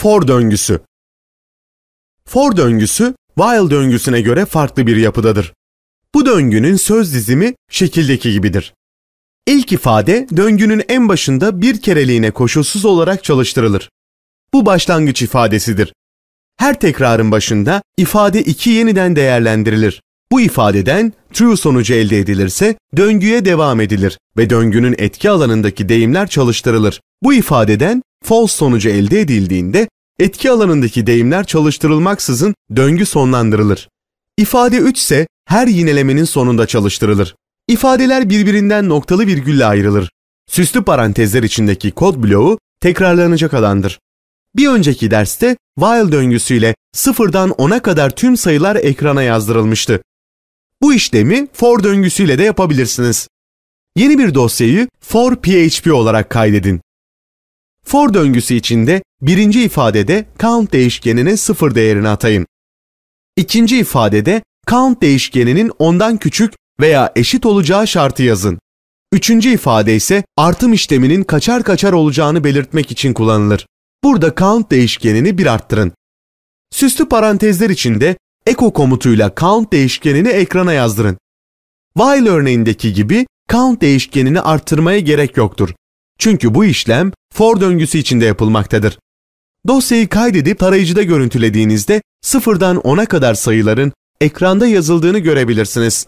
For döngüsü. For döngüsü while döngüsüne göre farklı bir yapıdadır. Bu döngünün söz dizimi şekildeki gibidir. İlk ifade döngünün en başında bir kereliğine koşulsuz olarak çalıştırılır. Bu başlangıç ifadesidir. Her tekrarın başında ifade 2 yeniden değerlendirilir. Bu ifadeden true sonucu elde edilirse döngüye devam edilir ve döngünün etki alanındaki deyimler çalıştırılır. Bu ifadeden false sonucu elde edildiğinde etki alanındaki deyimler çalıştırılmaksızın döngü sonlandırılır. İfade 3 ise her yinelemenin sonunda çalıştırılır. İfadeler birbirinden noktalı virgülle ayrılır. Süslü parantezler içindeki kod bloğu tekrarlanacak alandır. Bir önceki derste while döngüsüyle sıfırdan 10'a kadar tüm sayılar ekrana yazdırılmıştı. Bu işlemi for döngüsüyle de yapabilirsiniz. Yeni bir dosyayı for PHP olarak kaydedin. For döngüsü içinde birinci ifadede count değişkenine sıfır değerini atayın. İkinci ifadede count değişkeninin ondan küçük veya eşit olacağı şartı yazın. Üçüncü ifade ise artım işleminin kaçar kaçar olacağını belirtmek için kullanılır. Burada count değişkenini bir arttırın. Süslü parantezler içinde echo komutuyla count değişkenini ekrana yazdırın. While örneğindeki gibi count değişkenini arttırmaya gerek yoktur. Çünkü bu işlem for döngüsü içinde yapılmaktadır. Dosyayı kaydedip tarayıcıda görüntülediğinizde sıfırdan 10'a kadar sayıların ekranda yazıldığını görebilirsiniz.